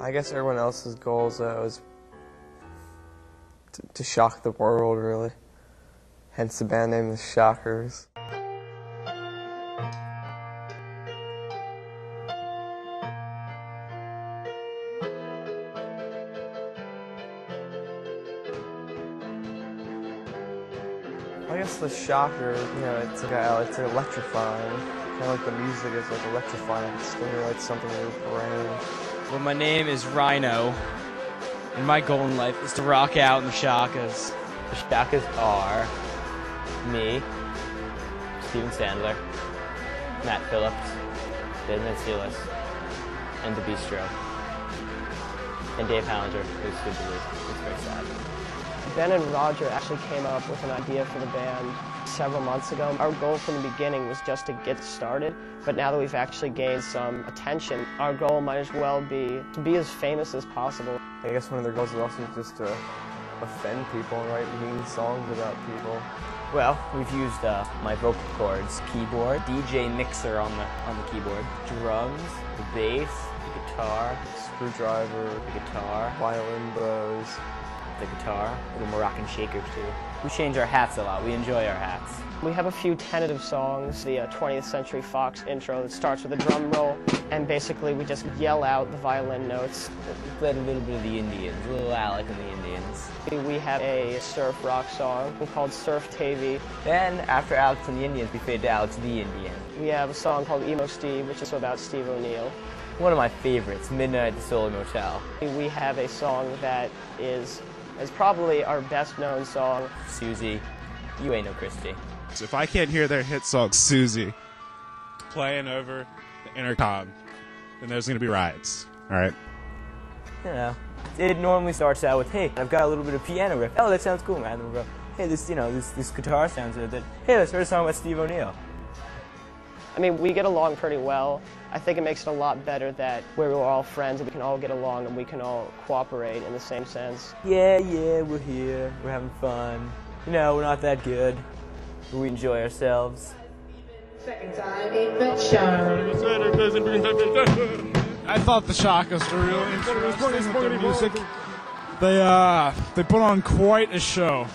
I guess everyone else's goals uh, was to, to shock the world, really. Hence the band name, the Shockers. I guess the shocker, you know, it's like a, it's electrifying. Kind of like the music is like electrifying. It stimulates something in your brain. Well, my name is Rhino, and my goal in life is to rock out in the Shockas. The Shockas are me, Steven Sandler, Matt Phillips, Ben Matsilis, and The Bistro. And Dave Hallinger, who's super lead. It's very sad. Ben and Roger actually came up with an idea for the band several months ago. Our goal from the beginning was just to get started, but now that we've actually gained some attention, our goal might as well be to be as famous as possible. I guess one of their goals is also just to offend people and write mean songs about people. Well, we've used uh, my vocal cords, keyboard, DJ mixer on the on the keyboard, drums, the bass, the guitar, Screwdriver, the guitar, violin bows, the guitar, little Moroccan shakers too. We change our hats a lot. We enjoy our hats. We have a few tentative songs, the uh, 20th Century Fox intro that starts with a drum roll, and basically we just yell out the violin notes. We played a little bit of the Indians, a little Alec and the Indians. We have a surf rock song called Surf Tavy. Then, after Alex and the Indians, we fade to Alex the Indian. We have a song called Emo Steve, which is about Steve O'Neill. One of my favorites, Midnight at the Solar Motel. We have a song that is, is probably our best known song. Susie, you ain't no Christie. If I can't hear their hit song Susie playing over the intercom, then there's gonna be riots. All right. You know, it normally starts out with, hey, I've got a little bit of piano riff. Oh, that sounds cool, man. And we'll go, hey, this, you know, this, this guitar sounds good. Then, hey, let's start a song about Steve O'Neill. I mean, we get along pretty well. I think it makes it a lot better that we're all friends and we can all get along and we can all cooperate in the same sense. Yeah, yeah, we're here. We're having fun. You know, we're not that good, but we enjoy ourselves. Second time in the show. I thought the Shockas were really interesting with their music. They uh, they put on quite a show.